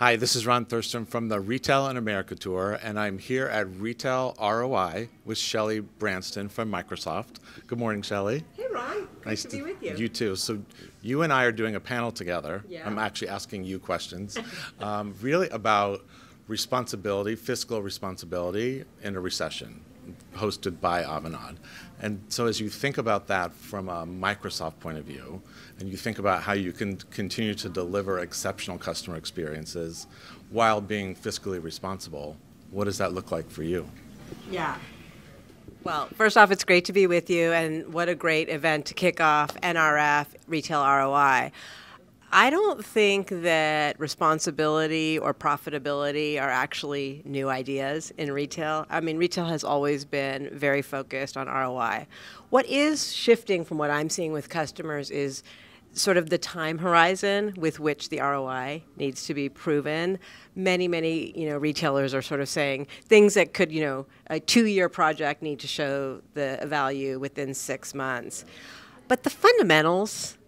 Hi, this is Ron Thurston from the Retail in America Tour, and I'm here at Retail ROI with Shelley Bransten from Microsoft. Good morning, Shelley. Hey, Ron. Nice to be with you. You too. So, you and I are doing a panel together. Yeah. I'm actually asking you questions, um, really about responsibility, fiscal responsibility in a recession, hosted by Avanade. And so, as you think about that from a Microsoft point of view, and you think about how you can continue to deliver exceptional customer experiences while being fiscally responsible, what does that look like for you? Yeah. Well, first off, it's great to be with you, and what a great event to kick off NRF Retail ROI. I don't think that responsibility or profitability are actually new ideas in retail. I mean, retail has always been very focused on ROI. What is shifting from what I'm seeing with customers is sort of the time horizon with which the ROI needs to be proven. Many, many, you know, retailers are sort of saying things that could, you know, a two-year project need to show the value within six months. But the fundamentals,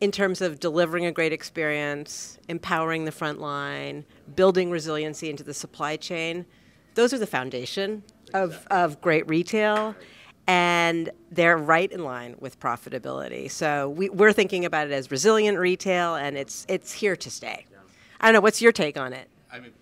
in terms of delivering a great experience, empowering the front line, building resiliency into the supply chain, those are the foundation of, of great retail. And they're right in line with profitability. So we, we're thinking about it as resilient retail, and it's, it's here to stay. I don't know, what's your take on it? I mean,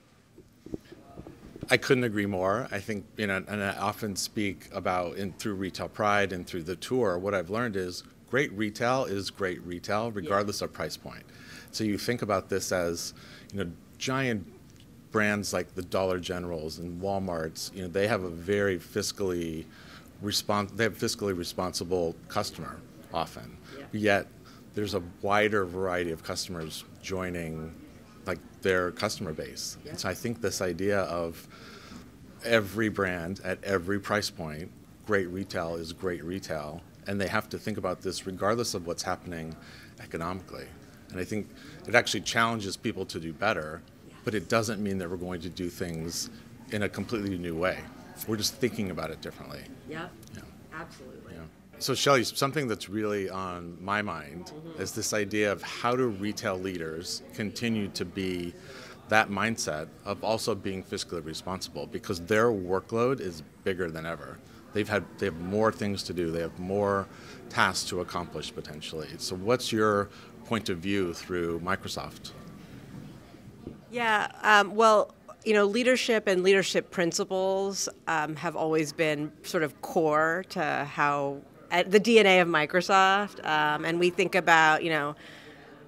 I couldn't agree more. I think, you know, and I often speak about in through Retail Pride and through the tour, what I've learned is great retail is great retail regardless yeah. of price point. So you think about this as, you know, giant brands like the Dollar Generals and Walmarts, you know, they have a very fiscally respons- they have fiscally responsible customer often. Yeah. Yet there's a wider variety of customers joining like their customer base. Yeah. And so I think this idea of every brand at every price point, great retail is great retail, and they have to think about this regardless of what's happening economically. And I think it actually challenges people to do better, but it doesn't mean that we're going to do things in a completely new way. We're just thinking about it differently. Yep. Yeah. Absolutely. Yeah. So, Shelley, something that's really on my mind mm-hmm. is this idea of how do retail leaders continue to be that mindset of also being fiscally responsible because their workload is bigger than ever. They've had they have more things to do. They have more tasks to accomplish potentially. So, what's your point of view through Microsoft? Yeah. Um, well, you know, leadership and leadership principles um, have always been sort of core to how uh, the DNA of Microsoft, um, and we think about you know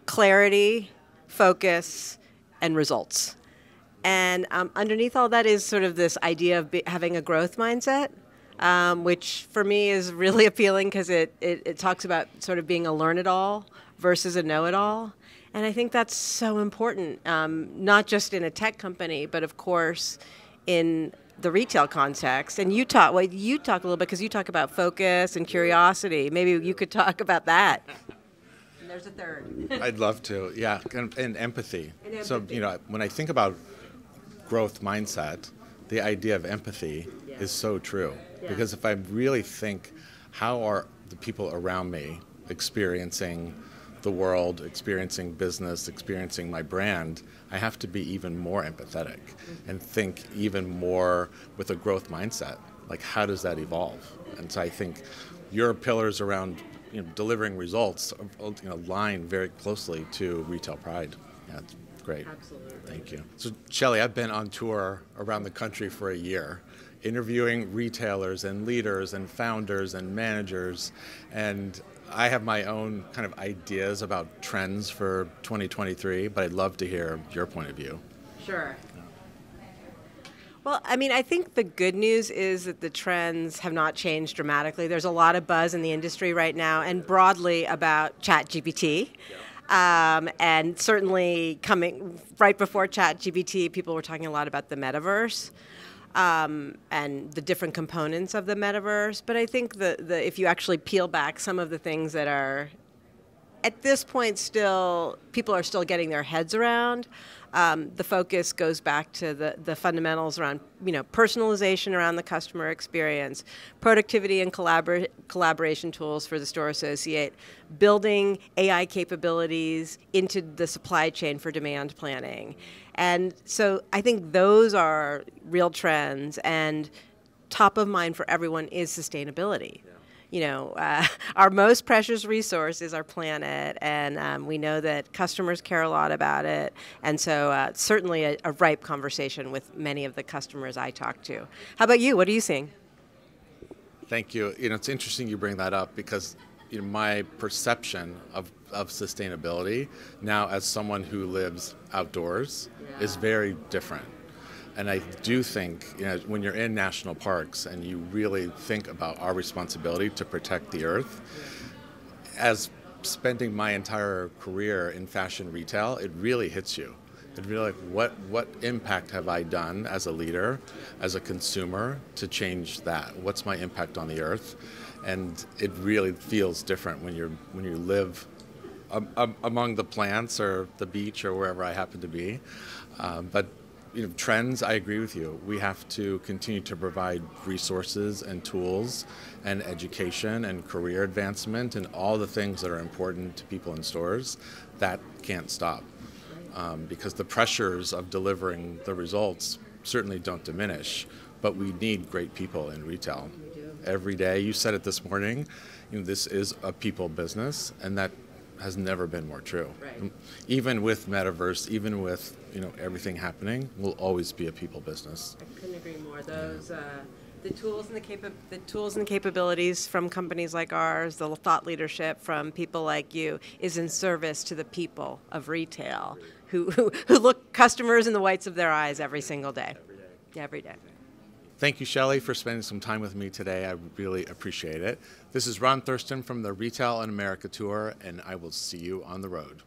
clarity, focus, and results. And um, underneath all that is sort of this idea of having a growth mindset, um, which for me is really appealing because it, it, it talks about sort of being a learn it all versus a know it all. And I think that's so important, um, not just in a tech company, but of course in the retail context. And you talk, well, you talk a little bit because you talk about focus and curiosity. Maybe you could talk about that. And there's a third. I'd love to, yeah, and, and, empathy. and, empathy. So you know, when I think about growth mindset, the idea of empathy yeah. is so true. Yeah. Because if I really think, how are the people around me experiencing? the world, experiencing business, experiencing my brand, I have to be even more empathetic mm-hmm. and think even more with a growth mindset. Like, how does that evolve? And so I think your pillars around you know, delivering results you know, align very closely to retail pride. Yeah, great. Absolutely. Thank you. So, Shelley, I've been on tour around the country for a year interviewing retailers and leaders and founders and managers and I have my own kind of ideas about trends for 2023, but I'd love to hear your point of view. Sure. Well, I mean, I think the good news is that the trends have not changed dramatically. There's a lot of buzz in the industry right now, and broadly about ChatGPT. Um, and certainly coming right before ChatGPT, people were talking a lot about the metaverse um, and the different components of the metaverse. But I think the, the if you actually peel back some of the things that are at this point, still, people are still getting their heads around. Um, the focus goes back to the, the fundamentals around you know personalization around the customer experience, productivity and collabor- collaboration tools for the store associate, building AI capabilities into the supply chain for demand planning, and so I think those are real trends and top of mind for everyone is sustainability you know, uh, our most precious resource is our planet, and um, we know that customers care a lot about it. And so, uh, certainly, a, a, ripe conversation with many of the customers I talk to. How about you? What are you seeing? Thank you. You know, it's interesting you bring that up because you know, my perception of, of sustainability now, as someone who lives outdoors, yeah. is very different. And I do think, you know, when you're in national parks and you really think about our responsibility to protect the earth, as spending my entire career in fashion retail, it really hits you. It really like what what impact have I done as a leader, as a consumer to change that? What's my impact on the earth? And it really feels different when you're when you live um, um, among the plants or the beach or wherever I happen to be. Um, but you know, trends, I agree with you. We have to continue to provide resources and tools and education and career advancement and all the things that are important to people in stores. That can't stop um, because the pressures of delivering the results certainly don't diminish, but we need great people in retail. Every day, you said it this morning, you know, this is a people business, and that has never been more true. Right. Even with metaverse, even with you know everything happening, will always be a people business. I couldn't agree more. Those. Uh, the tools and the, capa- the tools and capabilities from companies like ours, the thought leadership from people like you, is in service to the people of retail who, who, who look customers in the whites of their eyes every single day. Every day. Every day. Thank you, Shelley, for spending some time with me today. I really appreciate it. This is Ron Thurston from the Retail in America Tour, and I will see you on the road.